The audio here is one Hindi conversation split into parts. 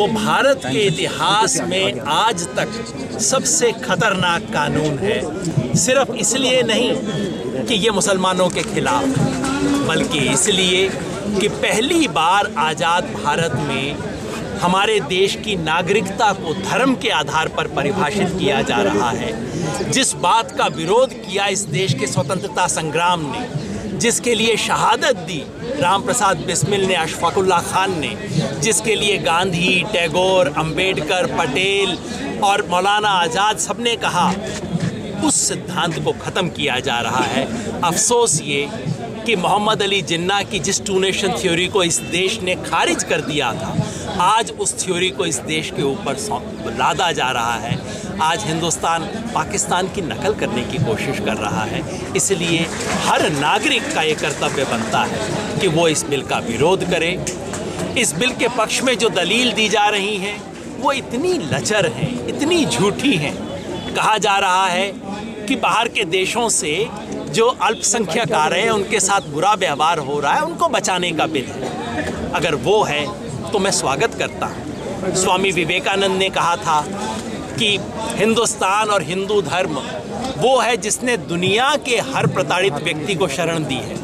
वो भारत के इतिहास में आज तक सबसे खतरनाक कानून है। सिर्फ़ इसलिए नहीं कि ये मुसलमानों के खिलाफ, बल्कि इसलिए कि पहली बार आज़ाद भारत में हमारे देश की नागरिकता को धर्म के आधार पर परिभाषित किया जा रहा है। जिस बात का विरोध किया इस देश के स्वतंत्रता संग्राम ने जिसके लिए शहादत दी। राम प्रसाद बिस्मिल ने अशफाकुल्ला खान ने, जिसके लिए गांधी, टैगोर, अंबेडकर, पटेल और मौलाना आज़ाद सबने कहा, उस सिद्धांत को ख़त्म किया जा रहा है। अफसोस ये कि मोहम्मद अली जिन्ना की जिस टू नेशन थ्योरी को इस देश ने खारिज कर दिया था, आज उस थ्योरी को इस देश के ऊपर लादा जा रहा है। आज हिंदुस्तान पाकिस्तान की नकल करने की कोशिश कर रहा है। इसलिए हर नागरिक का ये कर्तव्य बनता है कि वो इस बिल का विरोध करे। इस बिल के पक्ष में जो दलील दी जा रही हैं, वो इतनी लचर हैं, इतनी झूठी हैं। कहा जा रहा है कि बाहर के देशों से जो अल्पसंख्यक आ रहे हैं, उनके साथ बुरा व्यवहार हो रहा है, उनको बचाने का बिल है। अगर वो है तो मैं स्वागत करता हूँ। स्वामी विवेकानंद ने कहा था कि हिंदुस्तान और हिंदू धर्म वो है जिसने दुनिया के हर प्रताड़ित व्यक्ति को शरण दी है।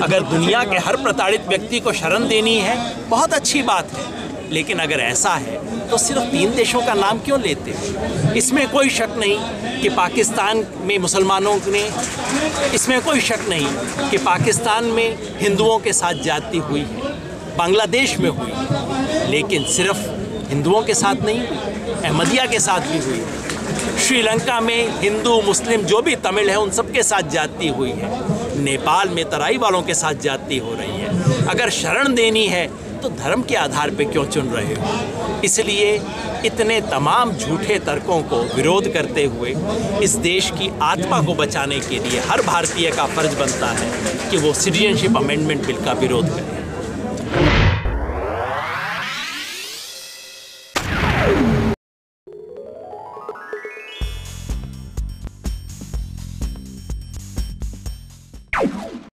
अगर दुनिया के हर प्रताड़ित व्यक्ति को शरण देनी है, बहुत अच्छी बात है। लेकिन अगर ऐसा है तो सिर्फ़ तीन देशों का नाम क्यों लेते हैं? इसमें कोई शक नहीं कि पाकिस्तान में मुसलमानों ने, इसमें कोई शक नहीं कि पाकिस्तान में हिंदुओं के साथ जाती हुई है, बांग्लादेश में हुई लेकिन सिर्फ़ हिंदुओं के साथ नहीं, अहमदिया के साथ भी हुई श्रीलंका में हिंदू, मुस्लिम, जो भी तमिल है, उन सब के साथ जाती हुई है। नेपाल में तराई वालों के साथ जाती हो रही है। अगर शरण देनी है तो धर्म के आधार पर क्यों चुन रहे हो? इसलिए इतने तमाम झूठे तर्कों को विरोध करते हुए इस देश की आत्मा को बचाने के लिए हर भारतीय का फ़र्ज़ बनता है कि वो सिटीजनशिप अमेंडमेंट बिल का विरोध करें।